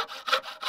Ha ha ha!